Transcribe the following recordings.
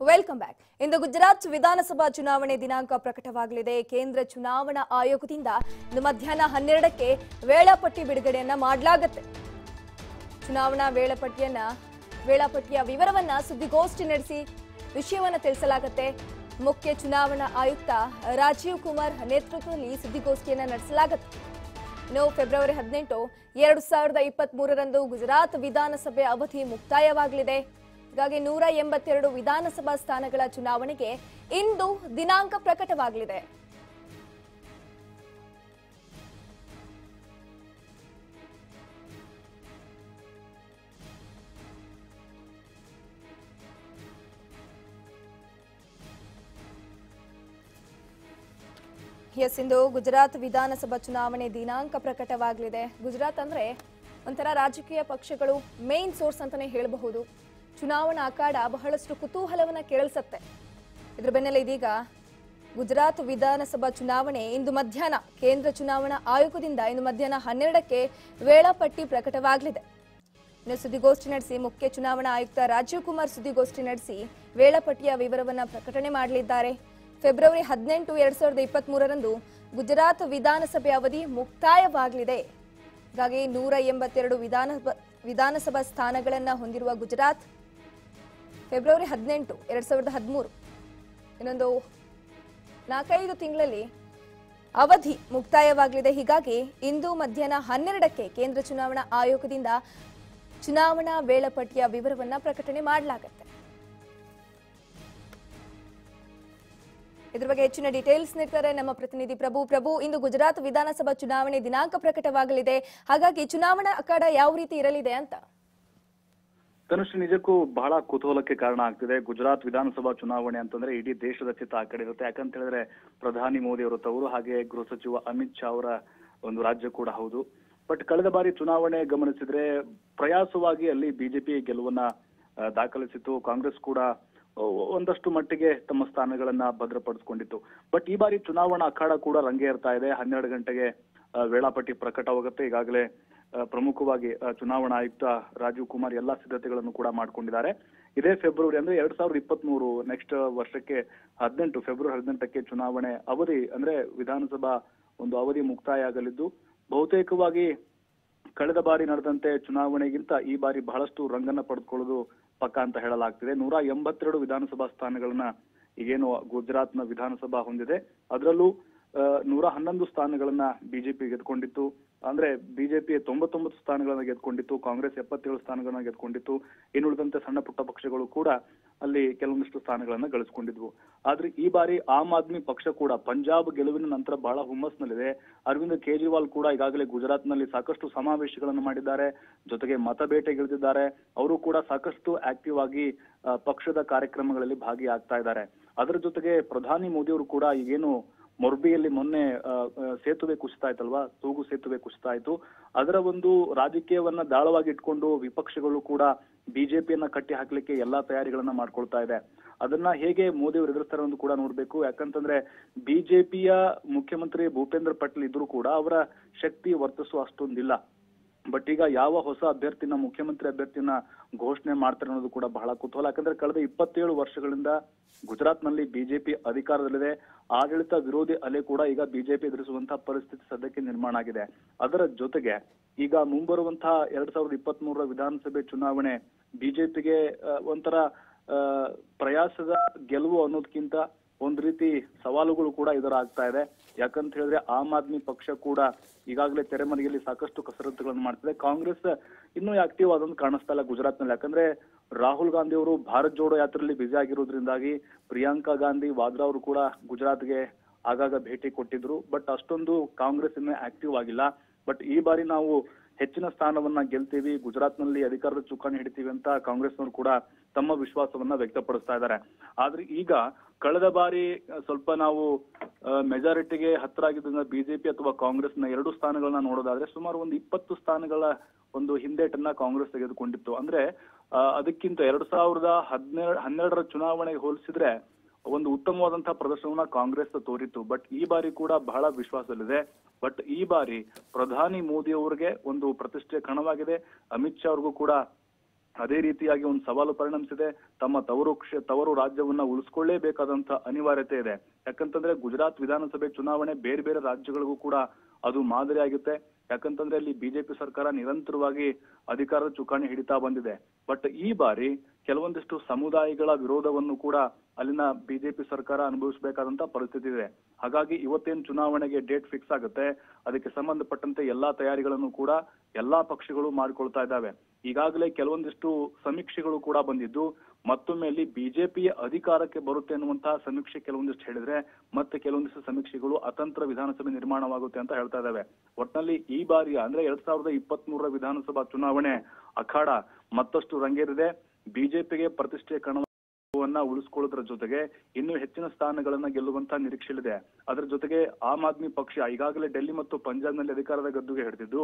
Welcome back. ಇಂದು ಗುಜರಾತ್ ವಿಧಾನಸಭಾ ಚುನಾವಣೆ ದಿನಾಂಕ ಪ್ರಕಟವಾಗಲಿದೆ. ಕೇಂದ್ರ ಚುನಾವಣಾ ಆಯೋಗದಿಂದ ಇಂದು ಮಧ್ಯಾಹ್ನ ಹನ್ನೆರಡಕ್ಕೆ ವೇಳಾಪಟ್ಟಿ ಬಿಡುಗಡೆಯನ್ನ ಮಾಡಲಾಗುತ್ತೆ. ಚುನಾವಣಾ ವೇಳಾಪಟ್ಟಿಯನ್ನ, ವೇಳಾಪಟ್ಟಿಯ ವಿವರವನ್ನ ಸುದ್ದಿಗೋಷ್ಠಿ ನಡೆಸಿ ವಿಷಯವನ್ನ ತಿಳಿಸಲಾಗುತ್ತೆ. ಮುಖ್ಯ ಚುನಾವಣಾ ಆಯುಕ್ತ ರಾಜೀವ್ ಕುಮಾರ್ ನೇತೃತ್ವದಲ್ಲಿ ಸುದ್ದಿಗೋಷ್ಠಿಯನ್ನ ನಡೆಸಲಾಗುತ್ತೆ. ಇನ್ನು ಫೆಬ್ರವರಿ ಹದಿನೆಂಟು, ಎರಡು ಸಾವಿರದ ಇಪ್ಪತ್ತ್ ಮೂರರಂದು ಗುಜರಾತ್ ವಿಧಾನಸಭೆ ಅವಧಿ ಮುಕ್ತಾಯವಾಗಲಿದೆ. ಹೀಗಾಗಿ ನೂರ ಎಂಬತ್ತೆರಡು ವಿಧಾನಸಭಾ ಸ್ಥಾನಗಳ ಚುನಾವಣೆಗೆ ಇಂದು ದಿನಾಂಕ ಪ್ರಕಟವಾಗಲಿದೆ. ಎಸ್, ಇಂದು ಗುಜರಾತ್ ವಿಧಾನಸಭಾ ಚುನಾವಣೆ ದಿನಾಂಕ ಪ್ರಕಟವಾಗಲಿದೆ. ಗುಜರಾತ್ ಅಂದ್ರೆ ಒಂಥರ ರಾಜಕೀಯ ಪಕ್ಷಗಳು ಮೇನ್ ಸೋರ್ಸ್ ಅಂತಾನೆ ಹೇಳಬಹುದು. ಚುನಾವಣಾ ಅಖಾಡ ಬಹಳಷ್ಟು ಕುತೂಹಲವನ್ನ ಕೇಳಿಸತ್ತೆ ಇದ್ರ ಬೆನ್ನಲ್ಲೇ ಇದೀಗ ಗುಜರಾತ್ ವಿಧಾನಸಭಾ ಚುನಾವಣೆ ಇಂದು ಮಧ್ಯಾಹ್ನ, ಕೇಂದ್ರ ಚುನಾವಣಾ ಆಯೋಗದಿಂದ ಇಂದು ಮಧ್ಯಾಹ್ನ ಹನ್ನೆರಡಕ್ಕೆ ವೇಳಾಪಟ್ಟಿ ಪ್ರಕಟವಾಗಲಿದೆ. ಇನ್ನು ಸುದ್ದಿಗೋಷ್ಠಿ ನಡೆಸಿ ಮುಖ್ಯ ಚುನಾವಣಾ ಆಯುಕ್ತ ರಾಜೀವ್ ಕುಮಾರ್ ಸುದ್ದಿಗೋಷ್ಠಿ ನಡೆಸಿ ವೇಳಾಪಟ್ಟಿಯ ವಿವರವನ್ನ ಪ್ರಕಟಣೆ ಮಾಡಲಿದ್ದಾರೆ. ಫೆಬ್ರವರಿ ಹದಿನೆಂಟು, ಎರಡ್ ಸಾವಿರದ ಇಪ್ಪತ್ತ್ ಮೂರರಂದು ಗುಜರಾತ್ ವಿಧಾನಸಭೆ ಅವಧಿ ಮುಕ್ತಾಯವಾಗಲಿದೆ. ಹಾಗಾಗಿ ನೂರ ಎಂಬತ್ತೆರಡು ವಿಧಾನ ವಿಧಾನಸಭಾ ಸ್ಥಾನಗಳನ್ನು ಹೊಂದಿರುವ ಗುಜರಾತ್ ಫೆಬ್ರವರಿ ಹದಿನೆಂಟು, ಎರಡ್ ಸಾವಿರದ ಹದಿಮೂರು. ಇನ್ನೊಂದು ನಾಲ್ಕೈದು ತಿಂಗಳಲ್ಲಿ ಅವಧಿ ಮುಕ್ತಾಯವಾಗಲಿದೆ. ಹೀಗಾಗಿ ಇಂದು ಮಧ್ಯಾಹ್ನ ಹನ್ನೆರಡಕ್ಕೆ ಕೇಂದ್ರ ಚುನಾವಣಾ ಆಯೋಗದಿಂದ ಚುನಾವಣಾ ವೇಳಾಪಟ್ಟಿಯ ವಿವರವನ್ನ ಪ್ರಕಟಣೆ ಮಾಡಲಾಗುತ್ತೆ. ಇದ್ರ ಬಗ್ಗೆ ಹೆಚ್ಚಿನ ಡೀಟೇಲ್ಸ್ ನೀಡ್ತಾರೆ ನಮ್ಮ ಪ್ರತಿನಿಧಿ ಪ್ರಭು. ಪ್ರಭು, ಇಂದು ಗುಜರಾತ್ ವಿಧಾನಸಭಾ ಚುನಾವಣೆ ದಿನಾಂಕ ಪ್ರಕಟವಾಗಲಿದೆ. ಹಾಗಾಗಿ ಚುನಾವಣಾ ಅಖಾಡ ಯಾವ ರೀತಿ ಇರಲಿದೆ ಅಂತ? ತನುಷ್, ನಿಜಕ್ಕೂ ಬಹಳ ಕುತೂಹಲಕ್ಕೆ ಕಾರಣ ಆಗ್ತಿದೆ. ಗುಜರಾತ್ ವಿಧಾನಸಭಾ ಚುನಾವಣೆ ಅಂತಂದ್ರೆ ಇಡೀ ದೇಶದ ಚಿತ್ತ ಆ ಕಡೆ ಇರುತ್ತೆ. ಯಾಕಂತ ಹೇಳಿದ್ರೆ ಪ್ರಧಾನಿ ಮೋದಿ ಅವರು ತವರು ಹಾಗೆ ಗೃಹ ಸಚಿವ ಅಮಿತ್ ಶಾ ಅವರ ಒಂದು ರಾಜ್ಯ ಕೂಡ ಹೌದು. ಬಟ್ ಕಳೆದ ಬಾರಿ ಚುನಾವಣೆ ಗಮನಿಸಿದ್ರೆ ಪ್ರಯಾಸವಾಗಿ ಅಲ್ಲಿ ಬಿಜೆಪಿ ಗೆಲುವನ್ನ ದಾಖಲಿಸಿತು ಕಾಂಗ್ರೆಸ್ ಕೂಡ ಒಂದಷ್ಟು ಮಟ್ಟಿಗೆ ತಮ್ಮ ಸ್ಥಾನಗಳನ್ನ ಭದ್ರಪಡಿಸಿಕೊಂಡಿತ್ತು. ಬಟ್ ಈ ಬಾರಿ ಚುನಾವಣಾ ಅಖಾಡ ಕೂಡ ರಂಗೇರ್ತಾ ಇದೆ. ಹನ್ನೆರಡು ಗಂಟೆಗೆ ವೇಳಾಪಟ್ಟಿ ಪ್ರಕಟವಾಗುತ್ತೆ. ಈಗಾಗಲೇ ಪ್ರಮುಖವಾಗಿ ಚುನಾವಣಾ ಆಯುಕ್ತ ರಾಜೀವ್ ಕುಮಾರ್ ಎಲ್ಲಾ ಸಿದ್ಧತೆಗಳನ್ನು ಕೂಡ ಮಾಡ್ಕೊಂಡಿದ್ದಾರೆ. ಇದೇ ಫೆಬ್ರವರಿ ಅಂದ್ರೆ ಎರಡ್ ಸಾವಿರದ ಇಪ್ಪತ್ತ್ ಮೂರು ನೆಕ್ಸ್ಟ್ ವರ್ಷಕ್ಕೆ ಹದಿನೆಂಟು ಫೆಬ್ರವರಿ ಹದಿನೆಂಟಕ್ಕೆ ಚುನಾವಣೆ ಅವಧಿ ಅಂದ್ರೆ ವಿಧಾನಸಭಾ ಒಂದು ಅವಧಿ ಮುಕ್ತಾಯ ಆಗಲಿದ್ದು ಬಹುತೇಕವಾಗಿ ಕಳೆದ ಬಾರಿ ನಡೆದಂತೆ ಚುನಾವಣೆಗಿಂತ ಈ ಬಾರಿ ಬಹಳಷ್ಟು ರಂಗನ್ನ ಪಡೆದುಕೊಳ್ಳೋದು ಪಕ್ಕ ಅಂತ ಹೇಳಲಾಗ್ತಿದೆ. ನೂರ ಎಂಬತ್ತೆರಡು ವಿಧಾನಸಭಾ ಸ್ಥಾನಗಳನ್ನ ಈಗೇನು ಗುಜರಾತ್ನ ವಿಧಾನಸಭಾ ಹೊಂದಿದೆ. ಅದರಲ್ಲೂ ನೂರ ಹನ್ನೊಂದು ಸ್ಥಾನಗಳನ್ನ ಬಿಜೆಪಿ ಗೆದ್ಕೊಂಡಿತ್ತು. ಅಂದ್ರೆ ಬಿಜೆಪಿ ತೊಂಬತ್ತೊಂಬತ್ತು ಸ್ಥಾನಗಳನ್ನ ಗೆದ್ಕೊಂಡಿತ್ತು, ಕಾಂಗ್ರೆಸ್ ಎಪ್ಪತ್ತೇಳು ಸ್ಥಾನಗಳನ್ನ ಗೆದ್ಕೊಂಡಿತ್ತು. ಇನ್ನುಳಿದಂತೆ ಸಣ್ಣ ಪುಟ್ಟ ಪಕ್ಷಗಳು ಕೂಡ ಅಲ್ಲಿ ಕೆಲವೊಂದಿಷ್ಟು ಸ್ಥಾನಗಳನ್ನ ಗಳಿಸ್ಕೊಂಡಿದ್ವು. ಆದ್ರೆ ಈ ಬಾರಿ ಆಮ್ ಆದ್ಮಿ ಪಕ್ಷ ಕೂಡ ಪಂಜಾಬ್ ಗೆಲುವಿನ ನಂತರ ಬಹಳ ಹುಮ್ಮಸ್ನಲ್ಲಿದೆ. ಅರವಿಂದ್ ಕೇಜ್ರಿವಾಲ್ ಕೂಡ ಈಗಾಗಲೇ ಗುಜರಾತ್ನಲ್ಲಿ ಸಾಕಷ್ಟು ಸಮಾವೇಶಗಳನ್ನು ಮಾಡಿದ್ದಾರೆ. ಜೊತೆಗೆ ಮತಬೇಟೆಗಿಳಿದಿದ್ದಾರೆ ಅವರು ಕೂಡ ಸಾಕಷ್ಟು ಆಕ್ಟಿವ್ ಆಗಿ ಪಕ್ಷದ ಕಾರ್ಯಕ್ರಮಗಳಲ್ಲಿ ಭಾಗಿಯಾಗ್ತಾ ಇದ್ದಾರೆ. ಅದರ ಜೊತೆಗೆ ಪ್ರಧಾನಿ ಮೋದಿ ಅವರು ಕೂಡ ಈಗೇನು ಮೊರ್ಬಿಯಲ್ಲಿ ಮೊನ್ನೆ ಸೇತುವೆ ಕುಸಿತ ಆಯ್ತಲ್ವಾ ತೂಗು ಸೇತುವೆ ಕುಸಿತ ಆಯ್ತು ಅದರ ಒಂದು ರಾಜಕೀಯವನ್ನ ದಾಳವಾಗಿ ಇಟ್ಕೊಂಡು ವಿಪಕ್ಷಗಳು ಕೂಡ ಬಿಜೆಪಿಯನ್ನ ಕಟ್ಟಿ ಹಾಕ್ಲಿಕ್ಕೆ ಎಲ್ಲಾ ತಯಾರಿಗಳನ್ನ ಮಾಡ್ಕೊಳ್ತಾ ಇದೆ. ಅದನ್ನ ಹೇಗೆ ಮೋದಿ ಅವರು ಎದುರಿಸ್ತಾರೆ ಅಂತ ಕೂಡ ನೋಡ್ಬೇಕು. ಯಾಕಂತಂದ್ರೆ ಬಿಜೆಪಿಯ ಮುಖ್ಯಮಂತ್ರಿ ಭೂಪೇಂದ್ರ ಪಟೇಲ್ ಇದ್ರು ಕೂಡ ಅವರ ಶಕ್ತಿ ವರ್ತಿಸುವ ಅಷ್ಟೊಂದಿಲ್ಲ. ಬಟ್ ಈಗ ಯಾವ ಹೊಸ ಅಭ್ಯರ್ಥಿನ, ಮುಖ್ಯಮಂತ್ರಿ ಅಭ್ಯರ್ಥಿನ ಘೋಷಣೆ ಮಾಡ್ತಾರೆ ಅನ್ನೋದು ಕೂಡ ಬಹಳ ಕುತೂಹಲ. ಯಾಕಂದ್ರೆ ಕಳೆದ ಇಪ್ಪತ್ತೇಳು ವರ್ಷಗಳಿಂದ ಗುಜರಾತ್ನಲ್ಲಿ ಬಿಜೆಪಿ ಅಧಿಕಾರದಲ್ಲಿದೆ. ಆಡಳಿತ ವಿರೋಧಿ ಅಲೆ ಕೂಡ ಈಗ ಬಿಜೆಪಿ ಎದುರಿಸುವಂತಹ ಪರಿಸ್ಥಿತಿ ಸದ್ಯಕ್ಕೆ ನಿರ್ಮಾಣ ಆಗಿದೆ. ಅದರ ಜೊತೆಗೆ ಈಗ ಮುಂಬರುವಂತಹ ಎರಡ್ ಸಾವಿರದ ಇಪ್ಪತ್ತ್ ಮೂರರ ವಿಧಾನಸಭೆ ಚುನಾವಣೆ ಬಿಜೆಪಿಗೆ ಒಂಥರ ಪ್ರಯಾಸದ ಗೆಲುವು ಅನ್ನೋದಕ್ಕಿಂತ ಒಂದ್ ರೀತಿ ಸವಾಲುಗಳು ಕೂಡ ಇದರ ಆಗ್ತಾ ಇದೆ. ಯಾಕಂತ ಹೇಳಿದ್ರೆ ಆಮ್ ಆದ್ಮಿ ಪಕ್ಷ ಕೂಡ ಈಗಾಗಲೇ ತೆರೆಮರೆಯಲ್ಲಿ ಸಾಕಷ್ಟು ಕಸರತ್ತುಗಳನ್ನು ಮಾಡ್ತಿದೆ. ಕಾಂಗ್ರೆಸ್ ಇನ್ನೂ ಆಕ್ಟಿವ್ ಆದಂತ ಕಾಣಿಸ್ತಾ ಇಲ್ಲ ಗುಜರಾತ್ನಲ್ಲಿ. ಯಾಕಂದ್ರೆ ರಾಹುಲ್ ಗಾಂಧಿ ಅವರು ಭಾರತ್ ಜೋಡೋ ಯಾತ್ರೆಯಲ್ಲಿ ಬ್ಯುಸಿ ಆಗಿರೋದ್ರಿಂದಾಗಿ ಪ್ರಿಯಾಂಕಾ ಗಾಂಧಿ, ವಾದ್ರಾ ಅವರು ಕೂಡ ಗುಜರಾತ್ಗೆ ಆಗಾಗ ಭೇಟಿ ಕೊಟ್ಟಿದ್ರು. ಬಟ್ ಅಷ್ಟೊಂದು ಕಾಂಗ್ರೆಸ್ ಇನ್ನೂ ಆಕ್ಟಿವ್ ಆಗಿಲ್ಲ. ಬಟ್ ಈ ಬಾರಿ ನಾವು ಹೆಚ್ಚಿನ ಸ್ಥಾನವನ್ನ ಗೆಲ್ತೀವಿ. ಗುಜರಾತ್ನಲ್ಲಿ ಅಧಿಕಾರದ ಚುಕ್ಕಾಣಿ ಹಿಡಿತೀವಿ ಅಂತ ಕಾಂಗ್ರೆಸ್ನವರು ಕೂಡ ತಮ್ಮ ವಿಶ್ವಾಸವನ್ನ ವ್ಯಕ್ತಪಡಿಸ್ತಾ ಇದ್ದಾರೆ. ಆದ್ರೆ ಈಗ ಕಳೆದ ಬಾರಿ ಸ್ವಲ್ಪ ನಾವು ಮೆಜಾರಿಟಿಗೆ ಹತ್ರ ಆಗಿದ್ದ ಬಿಜೆಪಿ ಅಥವಾ ಕಾಂಗ್ರೆಸ್ನ ಎರಡು ಸ್ಥಾನಗಳನ್ನ ನೋಡೋದಾದ್ರೆ ಸುಮಾರು ಒಂದು ಇಪ್ಪತ್ತು ಸ್ಥಾನಗಳ ಒಂದು ಹಿಂದೇಟನ್ನ ಕಾಂಗ್ರೆಸ್ ತೆಗೆದುಕೊಂಡಿತ್ತು. ಅಂದ್ರೆ ಅದಕ್ಕಿಂತ ಎರಡ್ ಸಾವಿರದ ಹದಿನೇಳು, ಹನ್ನೆರಡರ ಚುನಾವಣೆಗೆ ಹೋಲಿಸಿದ್ರೆ ಒಂದು ಉತ್ತಮವಾದಂತಹ ಪ್ರದರ್ಶನವನ್ನ ಕಾಂಗ್ರೆಸ್ ತೋರಿತ್ತು. ಬಟ್ ಈ ಬಾರಿ ಕೂಡ ಬಹಳ ವಿಶ್ವಾಸದಲ್ಲಿದೆ. ಬಟ್ ಈ ಬಾರಿ ಪ್ರಧಾನಿ ಮೋದಿ ಅವರಿಗೆ ಒಂದು ಪ್ರತಿಷ್ಠೆ ಕಣವಾಗಿದೆ. ಅಮಿತ್ ಶಾ ಅವ್ರಿಗೂ ಕೂಡ ಅದೇ ರೀತಿಯಾಗಿ ಒಂದು ಸವಾಲು ಪರಿಣಮಿಸಿದೆ. ತಮ್ಮ ತವರು ತವರು ರಾಜ್ಯವನ್ನ ಉಳಿಸ್ಕೊಳ್ಳೇಬೇಕಾದಂತ ಅನಿವಾರ್ಯತೆ ಇದೆ. ಯಾಕಂತಂದ್ರೆ ಗುಜರಾತ್ ವಿಧಾನಸಭೆ ಚುನಾವಣೆ ಬೇರೆ ಬೇರೆ ರಾಜ್ಯಗಳಿಗೂ ಕೂಡ ಅದು ಮಾದರಿ ಆಗುತ್ತೆ ಯಾಕಂತಂದ್ರೆ ಅಲ್ಲಿ ಬಿಜೆಪಿ ಸರ್ಕಾರ ನಿರಂತರವಾಗಿ ಅಧಿಕಾರದ ಚುಕ್ಕಾಣಿ ಹಿಡಿತಾ ಬಂದಿದೆ. ಬಟ್ ಈ ಬಾರಿ ಕೆಲವೊಂದಿಷ್ಟು ಸಮುದಾಯಗಳ ವಿರೋಧವನ್ನು ಕೂಡ ಅಲ್ಲಿನ ಬಿಜೆಪಿ ಸರ್ಕಾರ ಅನುಭವಿಸಬೇಕಾದಂತ ಪರಿಸ್ಥಿತಿ ಇದೆ. ಹಾಗಾಗಿ ಇವತ್ತೇನು ಚುನಾವಣೆಗೆ ಡೇಟ್ ಫಿಕ್ಸ್ ಆಗುತ್ತೆ, ಅದಕ್ಕೆ ಸಂಬಂಧಪಟ್ಟಂತೆ ಎಲ್ಲಾ ತಯಾರಿಗಳನ್ನು ಕೂಡ ಎಲ್ಲಾ ಪಕ್ಷಗಳು ಮಾಡಿಕೊಳ್ತಾ ಇದ್ದಾವೆ. ಈಗಾಗಲೇ ಕೆಲವೊಂದಿಷ್ಟು ಸಮೀಕ್ಷೆಗಳು ಕೂಡ ಬಂದಿದ್ದು, ಮತ್ತೊಮ್ಮೆ ಅಲ್ಲಿ ಬಿಜೆಪಿ ಅಧಿಕಾರಕ್ಕೆ ಬರುತ್ತೆ ಅನ್ನುವಂತಹ ಸಮೀಕ್ಷೆ ಕೆಲವೊಂದಿಷ್ಟು ಹೇಳಿದ್ರೆ, ಮತ್ತೆ ಕೆಲವೊಂದಿಷ್ಟು ಸಮೀಕ್ಷೆಗಳು ಅತಂತ್ರ ವಿಧಾನಸಭೆ ನಿರ್ಮಾಣವಾಗುತ್ತೆ ಅಂತ ಹೇಳ್ತಾ ಇದ್ದಾವೆ. ಒಟ್ನಲ್ಲಿ ಈ ಬಾರಿಯ, ಅಂದ್ರೆ ಎರಡ್ ಸಾವಿರದ ಇಪ್ಪತ್ತ್ ವಿಧಾನಸಭಾ ಚುನಾವಣೆ ಅಖಾಡ ಮತ್ತಷ್ಟು ರಂಗೇರಿದೆ. ಬಿಜೆಪಿಗೆ ಪ್ರತಿಷ್ಠೆ ಕಣವನ್ನ ಉಳಿಸ್ಕೊಳ್ಳೋದ್ರ ಜೊತೆಗೆ ಇನ್ನೂ ಹೆಚ್ಚಿನ ಸ್ಥಾನಗಳನ್ನ ಗೆಲ್ಲುವಂತ ನಿರೀಕ್ಷೆಗಳಿದೆ ಅದರ ಜೊತೆಗೆ ಆಮ್ ಆದ್ಮಿ ಪಕ್ಷ ಈಗಾಗಲೇ ಡೆಲ್ಲಿ ಮತ್ತು ಪಂಜಾಬ್ನಲ್ಲಿ ಅಧಿಕಾರದ ಗದ್ದುಗೆ ಹಿಡಿದಿದ್ದು,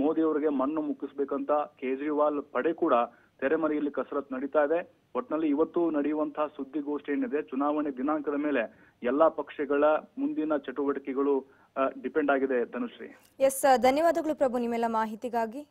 ಮೋದಿ ಅವರಿಗೆ ಮಣ್ಣು ಮುಕ್ಕಿಸ್ಬೇಕಂತ ಕೇಜ್ರಿವಾಲ್ ಪಡೆ ಕೂಡ ತೆರೆಮರೆಯಲ್ಲಿ ಕಸರತ್ ನಡೀತಾ ಇದೆ. ಒಟ್ನಲ್ಲಿ ಇವತ್ತು ನಡೆಯುವಂತಹ ಸುದ್ದಿಗೋಷ್ಠಿ ಏನಿದೆ, ಚುನಾವಣೆ ದಿನಾಂಕದ ಮೇಲೆ ಎಲ್ಲಾ ಪಕ್ಷಗಳ ಮುಂದಿನ ಚಟುವಟಿಕೆಗಳು ಡಿಪೆಂಡ್ ಆಗಿದೆ. ಧನುಶ್ರೀ. ಎಸ್ ಧನ್ಯವಾದಗಳು ಪ್ರಭು ನಿಮ್ಮೆಲ್ಲ ಮಾಹಿತಿಗಾಗಿ.